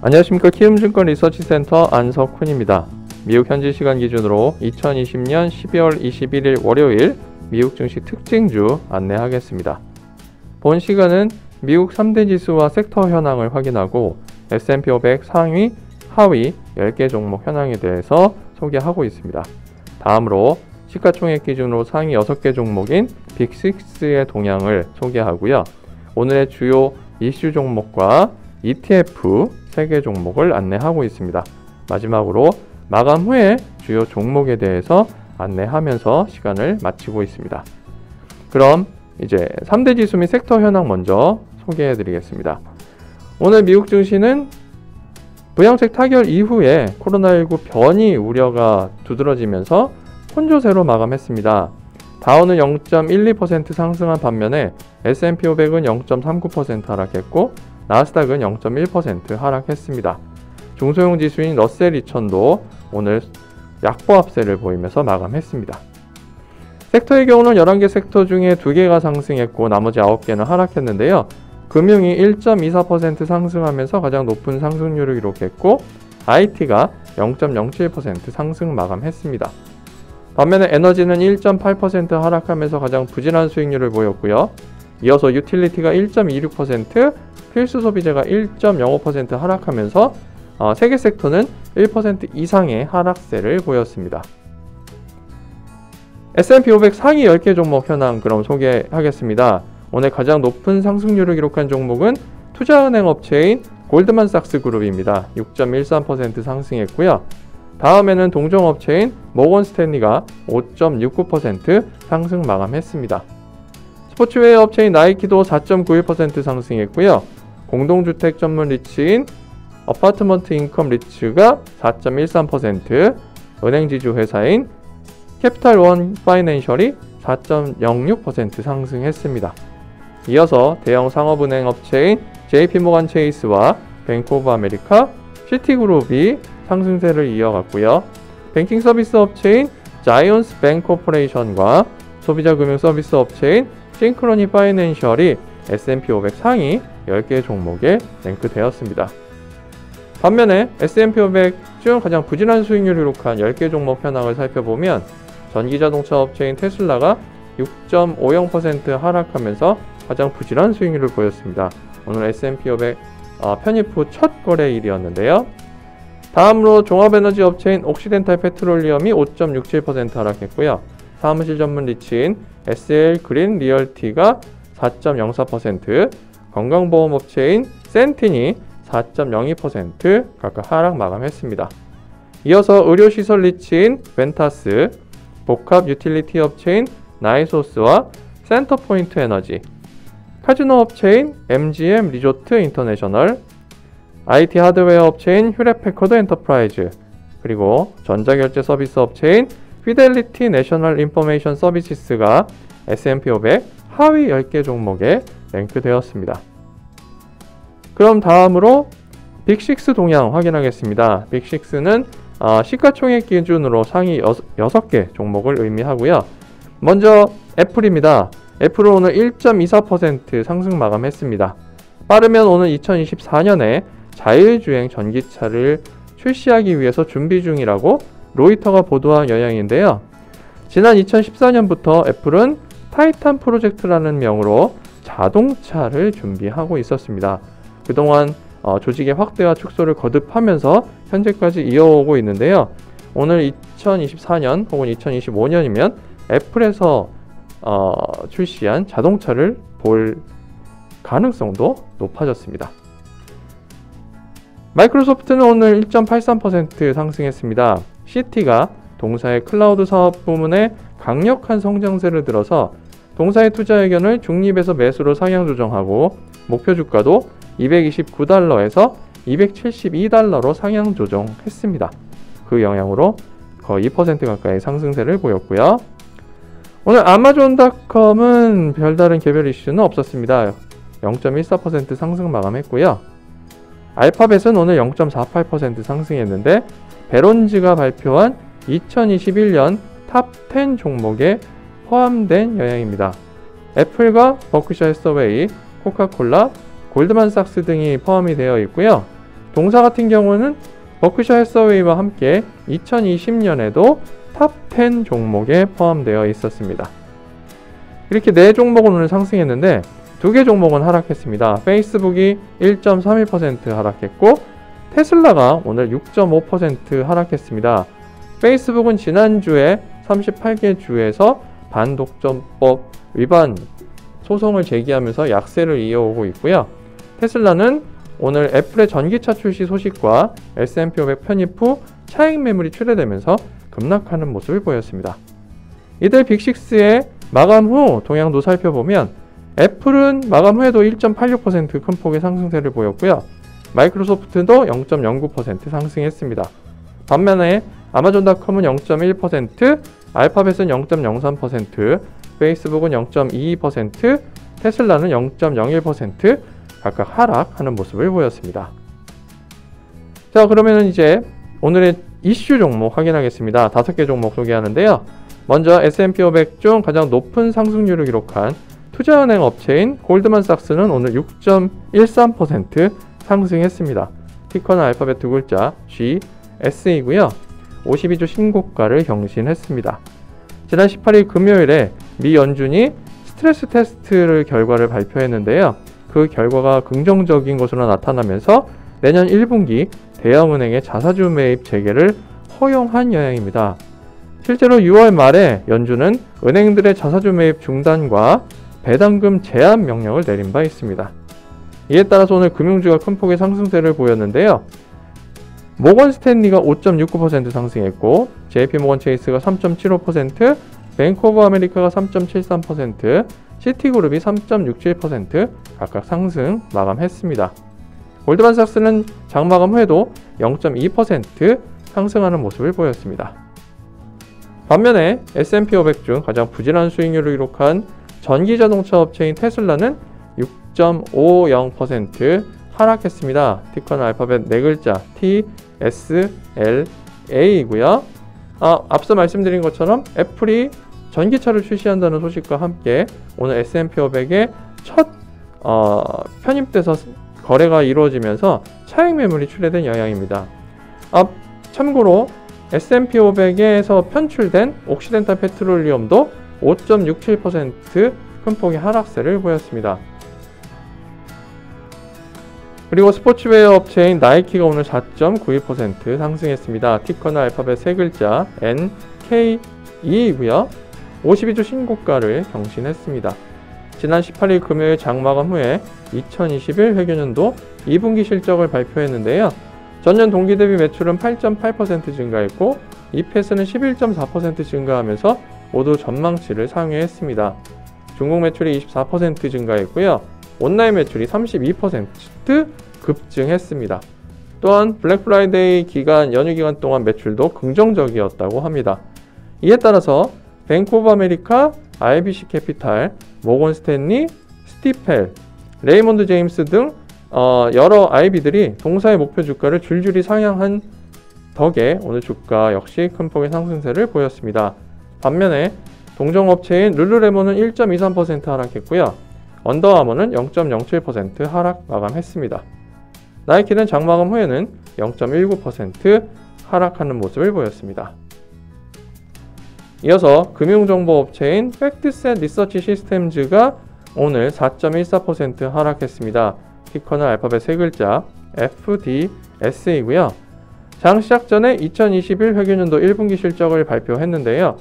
안녕하십니까 키움증권 리서치센터 안석훈입니다. 미국 현지 시간 기준으로 2020년 12월 21일 월요일 미국 증시 특징주 안내하겠습니다. 본 시간은 미국 3대 지수와 섹터 현황을 확인하고 S&P 500 상위, 하위 10개 종목 현황에 대해서 소개하고 있습니다. 다음으로 시가총액 기준으로 상위 6개 종목인 빅6의 동향을 소개하고요. 오늘의 주요 이슈 종목과 ETF 3개 종목을 안내하고 있습니다. 마지막으로 마감 후에 주요 종목에 대해서 안내하면서 시간을 마치고 있습니다. 그럼 이제 3대 지수 및 섹터 현황 먼저 소개해 드리겠습니다. 오늘 미국 증시는 부양책 타결 이후에 코로나19 변이 우려가 두드러지면서 혼조세로 마감했습니다. 다우는 0.12% 상승한 반면에 S&P 500은 0.39% 하락했고 나스닥은 0.1% 하락했습니다. 중소형 지수인 러셀 2000도 오늘 약보 합세를 보이면서 마감했습니다. 섹터의 경우는 11개 섹터 중에 2개가 상승했고 나머지 9개는 하락했는데요. 금융이 1.24% 상승하면서 가장 높은 상승률을 기록했고 IT가 0.07% 상승 마감했습니다. 반면에 에너지는 1.8% 하락하면서 가장 부진한 수익률을 보였고요. 이어서 유틸리티가 1.26%, 필수 소비재가 1.05% 하락하면서 어, 세 개 섹터는 1% 이상의 하락세를 보였습니다. S&P 500 상위 10개 종목 현황 그럼 소개하겠습니다. 오늘 가장 높은 상승률을 기록한 종목은 투자은행 업체인 골드만삭스 그룹입니다. 6.13% 상승했고요. 다음에는 동종업체인 모건 스탠리가 5.69% 상승 마감했습니다. 스포츠웨어 업체인 나이키도 4.91% 상승했고요. 공동주택 전문 리츠인 어파트먼트 인컴 리츠가 4.13%, 은행지주 회사인 캐피탈원 파이낸셜이 4.06% 상승했습니다. 이어서 대형 상업은행 업체인 JP모간 체이스와 뱅크 오브 아메리카, 시티그룹이 상승세를 이어갔고요. 뱅킹 서비스 업체인 자이언스 뱅코퍼레이션과 소비자 금융 서비스 업체인 싱크로니 파이낸셜이 S&P 500 상위 10개 종목에 랭크되었습니다. 반면에 S&P 500 중 가장 부진한 수익률을 기록한 10개 종목 현황을 살펴보면 전기자동차 업체인 테슬라가 6.50% 하락하면서 가장 부진한 수익률을 보였습니다. 오늘 S&P 500 어, 편입 후 첫 거래일이었는데요. 다음으로 종합에너지 업체인 옥시덴탈 페트롤리엄이 5.67% 하락했고요. 사무실 전문 리츠인 SL 그린 리얼티가 4.04%, 건강보험 업체인 센틴이 4.02% 각각 하락 마감했습니다. 이어서 의료시설 리츠인 벤타스, 복합 유틸리티 업체인 나이소스와 센터포인트 에너지, 카지노 업체인 MGM 리조트 인터내셔널, IT 하드웨어 업체인 휴렛패커드 엔터프라이즈, 그리고 전자결제 서비스 업체인 피델리티 내셔널 인포메이션 서비스가 S&P 500 하위 10개 종목에 랭크되었습니다. 그럼 다음으로 Big 6 동향 확인하겠습니다. Big 6는 어, 시가총액 기준으로 상위 6개 종목을 의미하고요. 먼저 애플입니다. 애플은 오늘 1.24% 상승 마감했습니다. 빠르면 오늘 2024년에 자율주행 전기차를 출시하기 위해서 준비 중이라고 로이터가 보도한 영향인데요. 지난 2014년부터 애플은 타이탄 프로젝트라는 명으로 자동차를 준비하고 있었습니다. 그동안 어, 조직의 확대와 축소를 거듭하면서 현재까지 이어오고 있는데요. 오늘 2024년 혹은 2025년이면 애플에서 어, 출시한 자동차를 볼 가능성도 높아졌습니다. 마이크로소프트는 오늘 1.83% 상승했습니다. CT가 동사의 클라우드 사업 부문에 강력한 성장세를 들어서 동사의 투자 의견을 중립에서 매수로 상향 조정하고 목표 주가도 229달러에서 272달러로 상향 조정했습니다. 그 영향으로 거의 2% 가까이 상승세를 보였고요. 오늘 아마존닷컴은 별다른 개별 이슈는 없었습니다. 0.14% 상승 마감했고요. 알파벳은 오늘 0.48% 상승했는데 베론즈가 발표한 2021년 top 10 종목에 포함된 영향입니다. 애플과 버크셔 해서웨이, 코카콜라, 골드만삭스 등이 포함이 되어 있고요. 동사 같은 경우는 버크셔 해서웨이와 함께 2020년에도 top 10 종목에 포함되어 있었습니다. 이렇게 네 종목은 오늘 상승했는데 두 개 종목은 하락했습니다. 페이스북이 1.31% 하락했고 테슬라가 오늘 6.5% 하락했습니다. 페이스북은 지난주에 38개 주에서 반독점법 위반 소송을 제기하면서 약세를 이어오고 있고요. 테슬라는 오늘 애플의 전기차 출시 소식과 S&P 500 편입 후 차익 매물이 출회되면서 급락하는 모습을 보였습니다. 이들 빅6의 마감 후 동향도 살펴보면 애플은 마감 후에도 1.86%큰 폭의 상승세를 보였고요. 마이크로소프트도 0.09% 상승했습니다. 반면에 아마존닷컴은 0.1%, 알파벳은 0.03%, 페이스북은 0.22%, 테슬라는 0.01% 각각 하락하는 모습을 보였습니다. 자, 그러면 이제 오늘의 이슈 종목 확인하겠습니다. 다섯 개 종목 소개하는데요. 먼저 S&P 500 중 가장 높은 상승률을 기록한 투자은행 업체인 골드만삭스는 오늘 6.13% 상승했습니다. 티커는 알파벳 두 글자 G, S이고요. 52주 신고가를 경신했습니다. 지난 18일 금요일에 미 연준이 스트레스 테스트를 결과를 발표했는데요. 그 결과가 긍정적인 것으로 나타나면서 내년 1분기 대형은행의 자사주 매입 재개를 허용한 영향입니다. 실제로 6월 말에 연준은 은행들의 자사주 매입 중단과 배당금 제한 명령을 내린 바 있습니다. 이에 따라서 오늘 금융주가 큰 폭의 상승세를 보였는데요. 모건 스탠리가 5.69% 상승했고 JP 모건 체이스가 3.75%, 뱅크 오브 아메리카가 3.73%, 시티그룹이 3.67% 각각 상승 마감했습니다. 골드만삭스는 장마감 후에도 0.2% 상승하는 모습을 보였습니다. 반면에 S&P 500 중 가장 부진한 수익률을 기록한 전기자동차 업체인 테슬라는 6.50% 하락했습니다. 티커는 알파벳 4글자 T, S, L, A이고요. 아, 앞서 말씀드린 것처럼 애플이 전기차를 출시한다는 소식과 함께 오늘 S&P 500의 첫 어, 편입돼서 거래가 이루어지면서 차익 매물이 출회된 영향입니다. 아, 참고로 S&P 500에서 편출된 옥시덴탈 페트롤리엄도 5.67%큰 폭의 하락세를 보였습니다. 그리고 스포츠웨어 업체인 나이키가 오늘 4.91% 상승했습니다. 티커는 알파벳 세 글자 N, K, E이고요. 52주 신고가를 경신했습니다. 지난 18일 금요일 장 마감 후에 2021 회계년도 2분기 실적을 발표했는데요. 전년 동기 대비 매출은 8.8% 증가했고 EPS는 11.4% 증가하면서 모두 전망치를 상회했습니다. 중국 매출이 24% 증가했고요. 온라인 매출이 32% 급증했습니다. 또한 블랙 프라이데이 기간 연휴 기간 동안 매출도 긍정적이었다고 합니다. 이에 따라서 뱅크 오브 아메리카, RBC 캐피탈, 모건 스탠리, 스티펠, 레이몬드 제임스 등 어, 여러 IB들이 동사의 목표 주가를 줄줄이 상향한 덕에 오늘 주가 역시 큰 폭의 상승세를 보였습니다. 반면에 동종업체인 룰루레몬은 1.23% 하락했고요. 언더아머는 0.07% 하락 마감했습니다. 나이키는 장마감 후에는 0.19% 하락하는 모습을 보였습니다. 이어서 금융정보업체인 팩트셋 리서치 시스템즈가 오늘 4.14% 하락했습니다. 키커는 알파벳 세 글자 FDS이고요. 장 시작 전에 2021 회계년도 1분기 실적을 발표했는데요.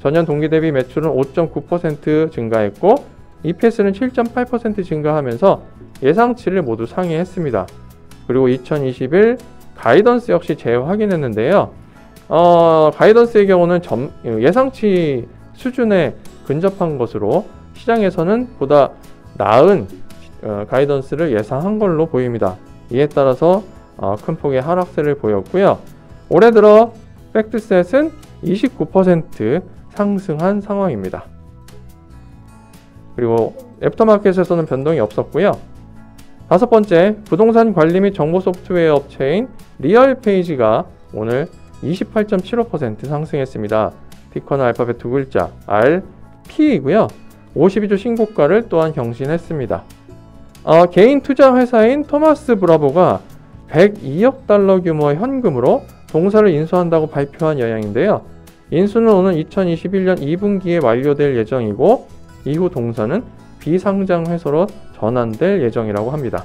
전년 동기 대비 매출은 5.9% 증가했고 EPS는 7.8% 증가하면서 예상치를 모두 상회했습니다. 그리고 2021 가이던스 역시 재확인했는데요. 어, 가이던스의 경우는 점, 예상치 수준에 근접한 것으로 시장에서는 보다 나은 어, 가이던스를 예상한 걸로 보입니다. 이에 따라서 어, 큰 폭의 하락세를 보였고요. 올해 들어 팩트셋은 29% 상승한 상황입니다. 그리고 aftermarket에서는 변동이 없었고요. 다섯 번째, 부동산 관리 및 정보 소프트웨어 업체인 리얼페이지가 오늘 28.75% 상승했습니다. ticker는 알파벳 두 글자 R, P이고요. 52주 신고가를 또한 경신했습니다. 어, 개인 투자 회사인 토마스 브라보가 102억 달러 규모의 현금으로 동사를 인수한다고 발표한 영향인데요. 인수는 오는 2021년 2분기에 완료될 예정이고 이후 동사는 비상장 회사로 전환될 예정이라고 합니다.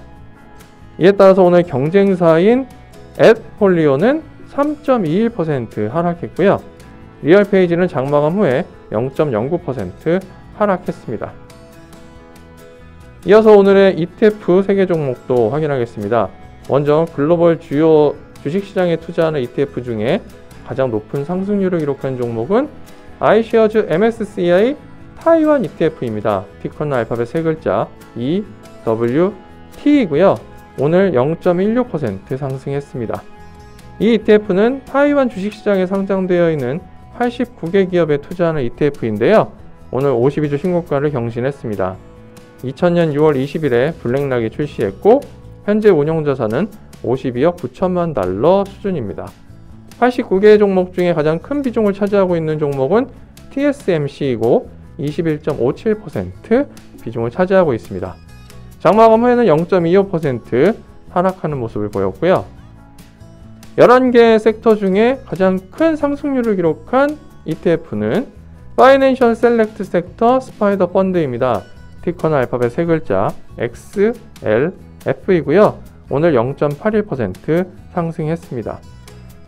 이에 따라서 오늘 경쟁사인 앱폴리오는 3.21% 하락했고요. 리얼페이지는 장마감 후에 0.09% 하락했습니다. 이어서 오늘의 ETF 세계 종목도 확인하겠습니다. 먼저 글로벌 주요 주식시장에 투자하는 ETF 중에 가장 높은 상승률을 기록한 종목은 iShares MSCI 타이완 ETF입니다. 티커는 알파벳 세 글자 EWT이고요. 오늘 0.16% 상승했습니다. 이 ETF는 타이완 주식시장에 상장되어 있는 89개 기업에 투자하는 ETF인데요. 오늘 52주 신고가를 경신했습니다. 2000년 6월 20일에 블랙락이 출시했고 현재 운용자산은 52억 9천만 달러 수준입니다. 89개 종목 중에 가장 큰 비중을 차지하고 있는 종목은 TSMC이고 21.57% 비중을 차지하고 있습니다. 장마감 후에는 0.25% 하락하는 모습을 보였고요. 11개 섹터 중에 가장 큰 상승률을 기록한 ETF는 파이낸셜 셀렉트 섹터 스파이더 펀드입니다. ticker는 알파벳 세 글자 X, L, F이고요. 오늘 0.81% 상승했습니다.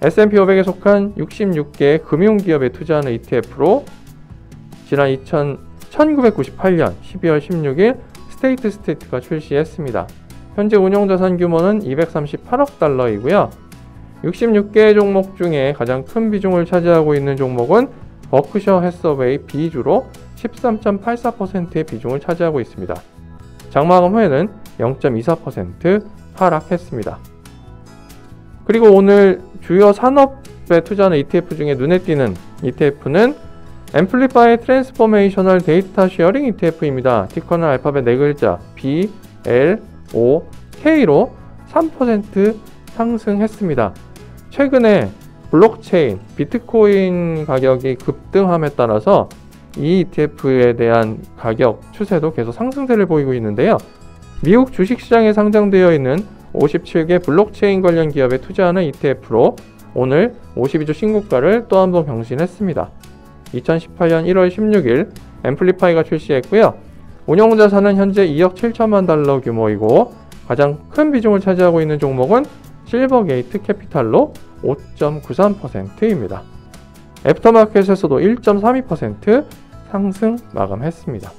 S&P 500에 속한 66개 금융기업에 투자하는 ETF로 지난 2000, 1998년 12월 16일 스테이트 스트리트가 출시했습니다. 현재 운용자산 규모는 238억 달러이고요. 66개 종목 중에 가장 큰 비중을 차지하고 있는 종목은 버크셔 해서웨이 B주로 13.84%의 비중을 차지하고 있습니다. 장마감 후에는 0.24% 하락했습니다. 그리고 오늘 주요 산업에 투자하는 ETF 중에 눈에 띄는 ETF는 앰플리파이 트랜스포메이셔널 데이터 쉐어링 ETF입니다. ticker는 알파벳 네 글자 B, L, O, K로 3% 상승했습니다. 최근에 블록체인, 비트코인 가격이 급등함에 따라서 이 ETF에 대한 가격 추세도 계속 상승세를 보이고 있는데요. 미국 주식시장에 상장되어 있는 57개 블록체인 관련 기업에 투자하는 ETF로 오늘 52주 신고가를 또 한 번 경신했습니다. 2018년 1월 16일 앰플리파이가 출시했고요. 운영자산은 현재 2억 7천만 달러 규모이고 가장 큰 비중을 차지하고 있는 종목은 실버게이트 캐피탈로 5.93%입니다. aftermarket에서도 1.32% 상승 마감했습니다.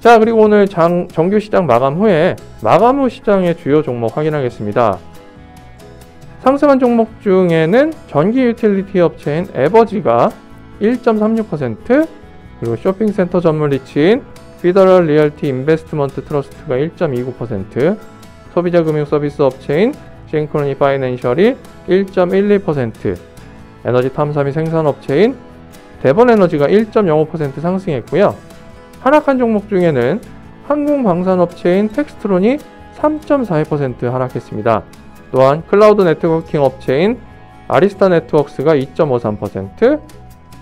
자, 그리고 오늘 장, 정규 시장 마감 후에 마감 후 시장의 주요 종목 확인하겠습니다. 상승한 종목 중에는 전기 유틸리티 업체인 에버지가 1.36%, 그리고 쇼핑센터 전문 리츠인 페더럴 리얼티 인베스트먼트 트러스트가 1.29%, 소비자 금융 서비스 업체인 싱크로니 파이낸셜이 1.12%, 에너지 탐사 및 생산 업체인 데번 에너지가 1.05% 상승했고요. 하락한 종목 중에는 항공방산업체인 텍스트론이 3.42% 하락했습니다. 또한 클라우드 네트워킹 업체인 아리스타 네트워크스가 2.53%,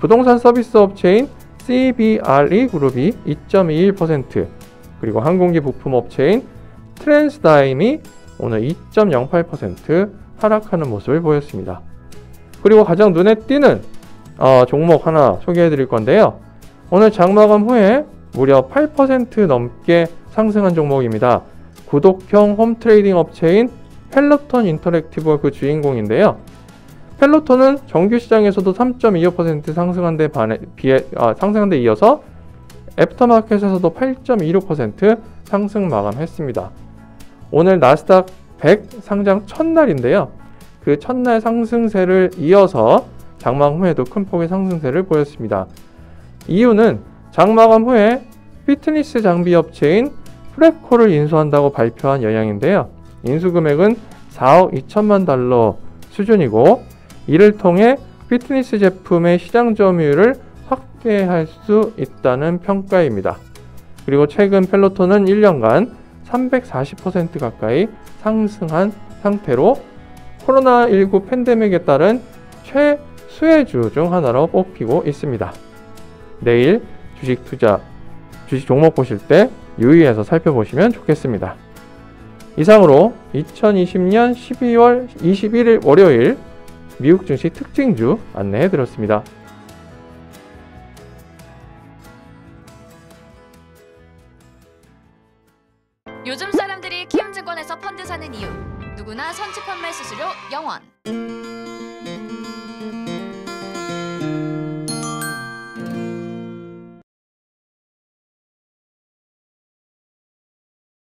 부동산 서비스 업체인 CBRE 그룹이 2.21%, 그리고 항공기 부품 업체인 트랜스다임이 오늘 2.08% 하락하는 모습을 보였습니다. 그리고 가장 눈에 띄는 어, 종목 하나 소개해 드릴 건데요. 오늘 장마감 후에 무려 8% 넘게 상승한 종목입니다. 구독형 홈트레이닝 업체인 펠로톤 인터랙티브가 그 주인공인데요. 펠로톤은 정규 시장에서도 3.25% 상승한 데 반해, 비해, 아, 상승한 데 이어서 aftermarket에서도 8.26% 상승 마감했습니다. 오늘 나스닥 100 상장 첫날인데요. 그 첫날 상승세를 이어서 장마감 후에도 큰 폭의 상승세를 보였습니다. 이유는 장마감 후에 피트니스 장비 업체인 프랩코를 인수한다고 발표한 영향인데요. 인수 금액은 4억 2천만 달러 수준이고 이를 통해 피트니스 제품의 시장 점유율을 확대할 수 있다는 평가입니다. 그리고 최근 펠로톤은 1년간 340% 가까이 상승한 상태로 코로나19 팬데믹에 따른 최수혜주 중 하나로 뽑히고 있습니다. 내일 주식 투자, 주식 종목 보실 때 유의해서 살펴보시면 좋겠습니다. 이상으로 2020년 12월 21일 월요일 미국 증시 특징주 안내해드렸습니다.